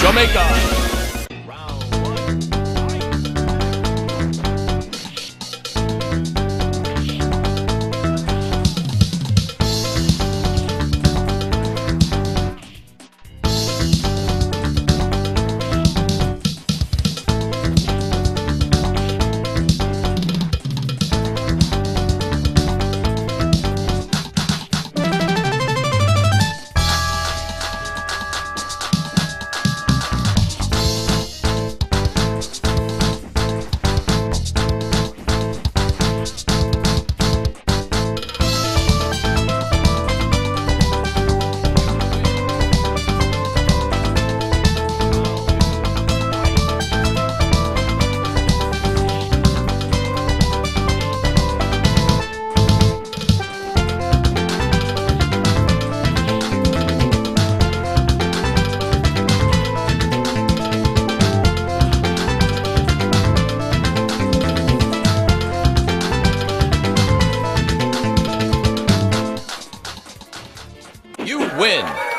Jamaica. win.